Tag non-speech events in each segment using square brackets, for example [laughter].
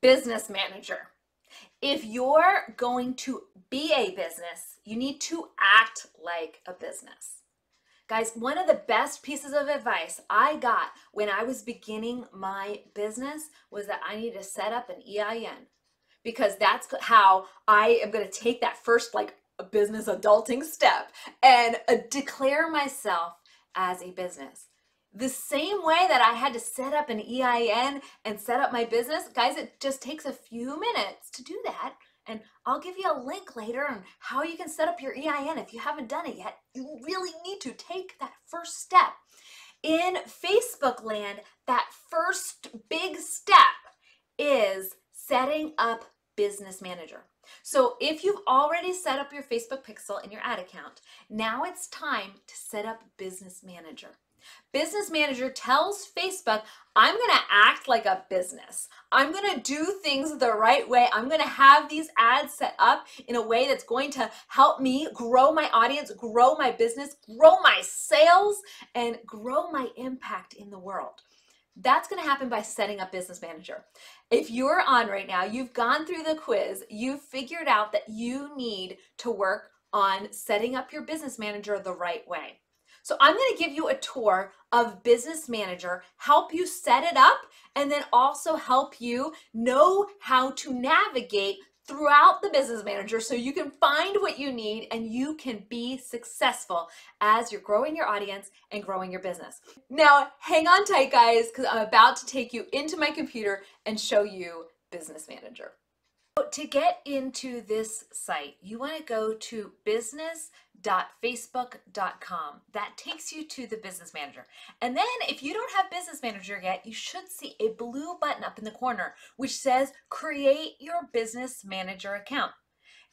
business manager. If you're going to be a business, you need to act like a business. Guys, one of the best pieces of advice I got when I was beginning my business was that I needed to set up an EIN because that's how I am going to take that first like business adulting step and uh, declare myself as a business. The same way that I had to set up an EIN and set up my business, guys, it just takes a few minutes to do that. And I'll give you a link later on how you can set up your EIN if you haven't done it yet. You really need to take that first step. In Facebook land, that first big step is setting up Business Manager. So if you've already set up your Facebook pixel in your ad account, now it's time to set up Business Manager. Business Manager tells Facebook, I'm going to act like a business. I'm going to do things the right way. I'm going to have these ads set up in a way that's going to help me grow my audience, grow my business, grow my sales, and grow my impact in the world. That's going to happen by setting up Business Manager. If you're on right now, you've gone through the quiz, you've figured out that you need to work on setting up your Business Manager the right way. So I'm going to give you a tour of Business Manager, help you set it up, and then also help you know how to navigate throughout the business manager so you can find what you need and you can be successful as you're growing your audience and growing your business. Now, hang on tight, guys, because I'm about to take you into my computer and show you Business Manager. To get into this site, you want to go to business.facebook.com. That takes you to the business manager. And then if you don't have business manager yet, you should see a blue button up in the corner which says create your business manager account.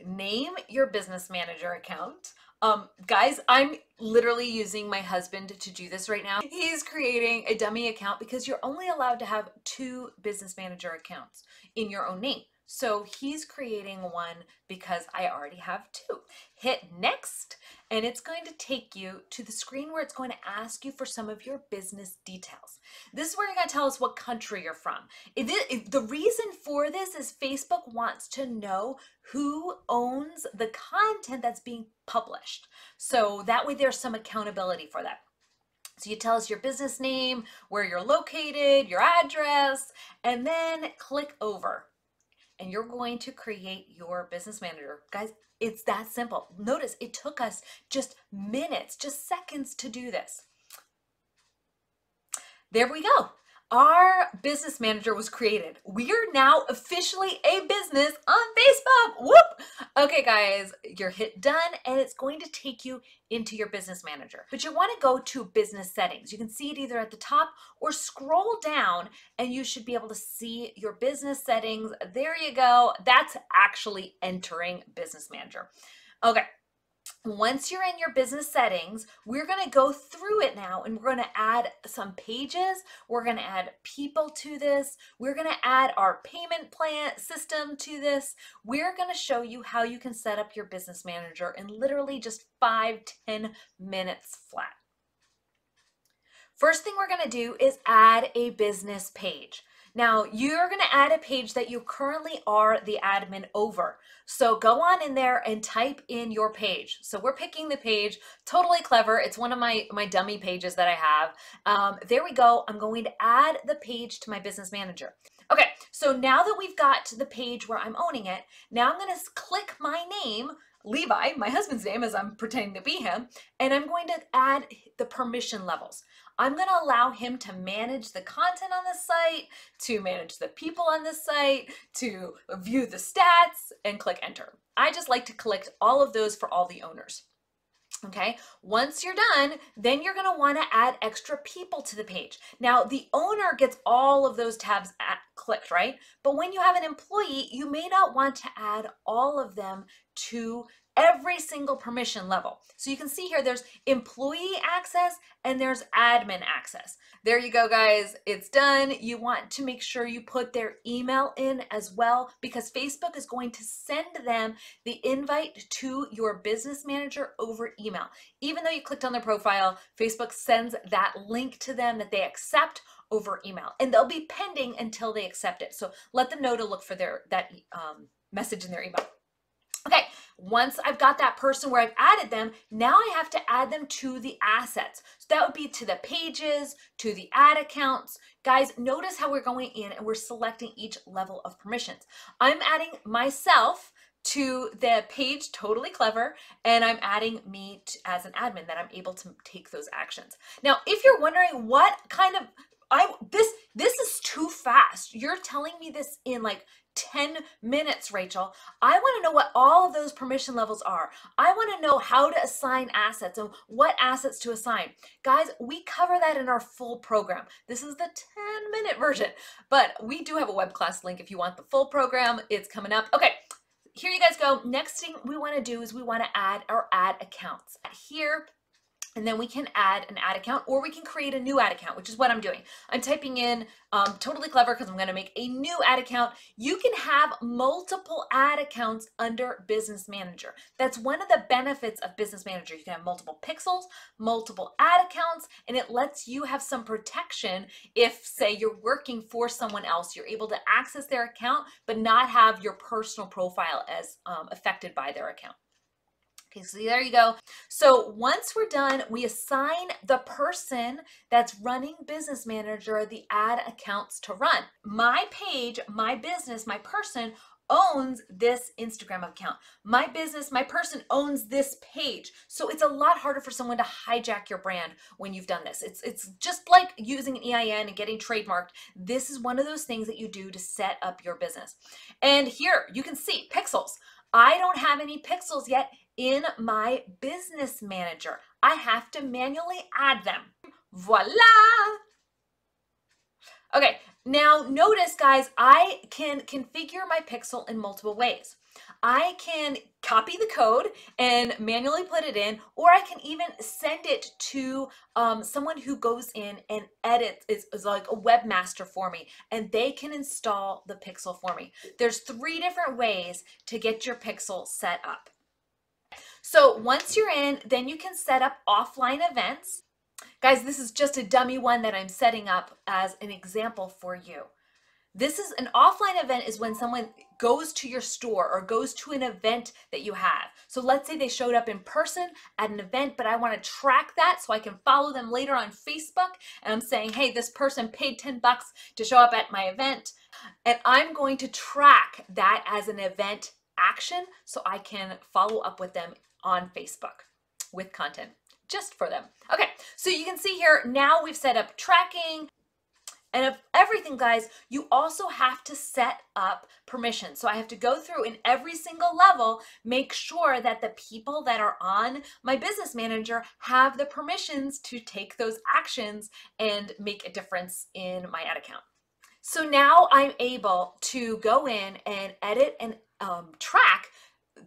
Name your business manager account. Um, guys, I'm literally using my husband to do this right now. He's creating a dummy account because you're only allowed to have two business manager accounts in your own name. So he's creating one because I already have two. Hit next, and it's going to take you to the screen where it's going to ask you for some of your business details. This is where you're going to tell us what country you're from. If it, if the reason for this is Facebook wants to know who owns the content that's being published. So that way there's some accountability for that. So you tell us your business name, where you're located, your address, and then click over and you're going to create your business manager. Guys, it's that simple. Notice it took us just minutes, just seconds to do this. There we go our business manager was created. We are now officially a business on Facebook. Whoop! Okay, guys, you're hit done and it's going to take you into your business manager. But you want to go to business settings. You can see it either at the top or scroll down and you should be able to see your business settings. There you go. That's actually entering business manager. Okay, once you're in your business settings, we're going to go through it now and we're going to add some pages. We're going to add people to this. We're going to add our payment plan system to this. We're going to show you how you can set up your business manager in literally just five, ten minutes flat. First thing we're going to do is add a business page. Now, you're going to add a page that you currently are the admin over. So go on in there and type in your page. So we're picking the page, totally clever. It's one of my, my dummy pages that I have. Um, there we go. I'm going to add the page to my business manager. Okay, so now that we've got to the page where I'm owning it, now I'm going to click my name Levi, my husband's name, as I'm pretending to be him, and I'm going to add the permission levels. I'm going to allow him to manage the content on the site, to manage the people on the site, to view the stats, and click enter. I just like to collect all of those for all the owners. Okay, once you're done, then you're going to want to add extra people to the page. Now, the owner gets all of those tabs at, clicked, right? But when you have an employee, you may not want to add all of them to every single permission level. So you can see here there's employee access and there's admin access. There you go guys, it's done. You want to make sure you put their email in as well because Facebook is going to send them the invite to your business manager over email. Even though you clicked on their profile, Facebook sends that link to them that they accept over email and they'll be pending until they accept it. So let them know to look for their that um, message in their email. Okay, once I've got that person where I've added them, now I have to add them to the assets. So that would be to the pages, to the ad accounts. Guys, notice how we're going in and we're selecting each level of permissions. I'm adding myself to the page totally clever and i'm adding me to, as an admin that i'm able to take those actions now if you're wondering what kind of i this fast you're telling me this in like 10 minutes, Rachel. I want to know what all of those permission levels are. I want to know how to assign assets and what assets to assign. Guys, we cover that in our full program. This is the 10 minute version, but we do have a web class link if you want the full program. It's coming up. Okay, here you guys go. Next thing we want to do is we want to add our ad accounts. Here, and then we can add an ad account or we can create a new ad account, which is what I'm doing. I'm typing in um, totally clever because I'm going to make a new ad account. You can have multiple ad accounts under Business Manager. That's one of the benefits of Business Manager. You can have multiple pixels, multiple ad accounts, and it lets you have some protection if, say, you're working for someone else. You're able to access their account, but not have your personal profile as um, affected by their account. Okay, so there you go. So once we're done, we assign the person that's running Business Manager the ad accounts to run. My page, my business, my person owns this Instagram account. My business, my person owns this page. So it's a lot harder for someone to hijack your brand when you've done this. It's it's just like using an EIN and getting trademarked. This is one of those things that you do to set up your business. And here you can see pixels. I don't have any pixels yet in my business manager. I have to manually add them. Voila! Okay, now notice guys, I can configure my pixel in multiple ways. I can copy the code and manually put it in, or I can even send it to um, someone who goes in and edits, is, is like a webmaster for me, and they can install the pixel for me. There's three different ways to get your pixel set up. So once you're in, then you can set up offline events. Guys, this is just a dummy one that I'm setting up as an example for you. This is an offline event is when someone goes to your store or goes to an event that you have. So let's say they showed up in person at an event, but I want to track that so I can follow them later on Facebook. And I'm saying, hey, this person paid 10 bucks to show up at my event. And I'm going to track that as an event action so I can follow up with them on Facebook with content just for them. Okay, so you can see here, now we've set up tracking, and of everything, guys, you also have to set up permission. So I have to go through in every single level, make sure that the people that are on my business manager have the permissions to take those actions and make a difference in my ad account. So now I'm able to go in and edit and um, track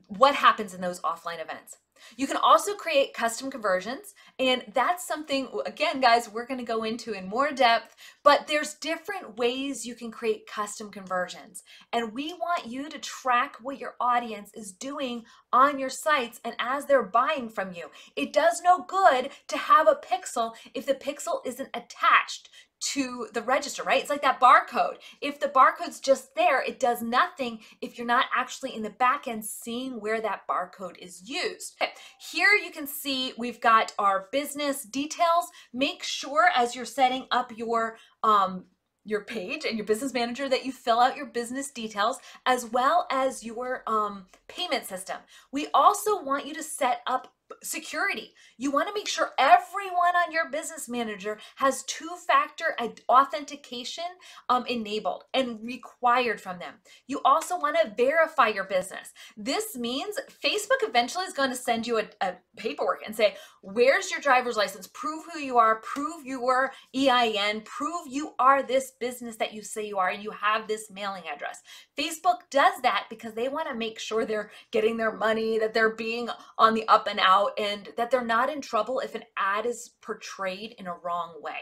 what happens in those offline events. You can also create custom conversions, and that's something, again, guys, we're going to go into in more depth, but there's different ways you can create custom conversions. And we want you to track what your audience is doing on your sites and as they're buying from you. It does no good to have a pixel if the pixel isn't attached to the register, right? It's like that barcode. If the barcode's just there, it does nothing if you're not actually in the back end seeing where that barcode is used. Okay. Here you can see we've got our business details. Make sure as you're setting up your um, your page and your business manager that you fill out your business details as well as your um, payment system. We also want you to set up security. You want to make sure everyone on your business manager has two-factor authentication um, enabled and required from them. You also want to verify your business. This means Facebook eventually is going to send you a, a paperwork and say, where's your driver's license? Prove who you are, prove your EIN, prove you are this business that you say you are and you have this mailing address. Facebook does that because they want to make sure they're getting their money, that they're being on the up and out, and that they're not in trouble if an ad is portrayed in a wrong way.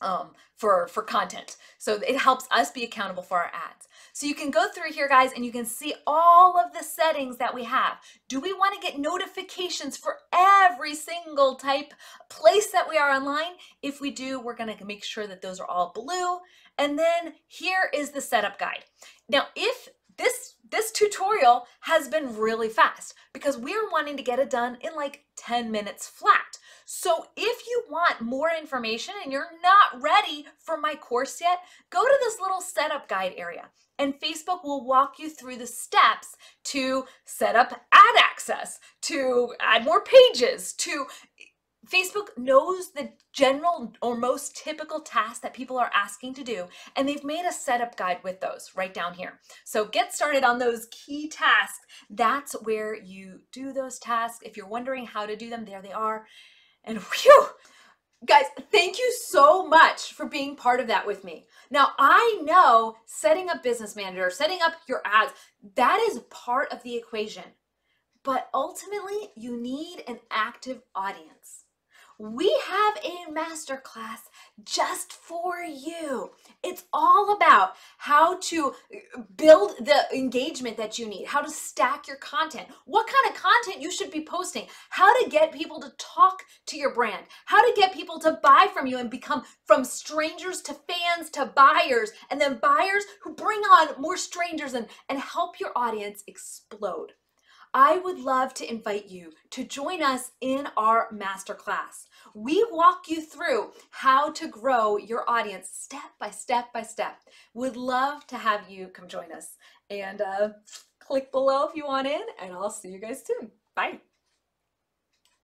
um, for, for content. So it helps us be accountable for our ads. So you can go through here, guys, and you can see all of the settings that we have. Do we want to get notifications for every single type place that we are online? If we do, we're going to make sure that those are all blue. And then here is the setup guide. Now, if this this tutorial has been really fast because we're wanting to get it done in like 10 minutes flat. So if you want more information and you're not ready for my course yet, go to this little setup guide area and Facebook will walk you through the steps to set up ad access, to add more pages, to Facebook knows the general or most typical tasks that people are asking to do, and they've made a setup guide with those right down here. So get started on those key tasks. That's where you do those tasks. If you're wondering how to do them, there they are. And [laughs] whew, guys, thank you so much for being part of that with me. Now, I know setting up Business Manager, setting up your ads, that is part of the equation. But ultimately, you need an active audience we have a masterclass just for you. It's all about how to uh, build the engagement that you need, how to stack your content, what kind of content you should be posting, how to get people to talk to your brand, how to get people to buy from you and become from strangers to fans to buyers, and then buyers who bring on more strangers and, and help your audience explode. I would love to invite you to join us in our masterclass. We walk you through how to grow your audience step by step by step. Would love to have you come join us and uh, click below if you want in, and I'll see you guys soon. Bye.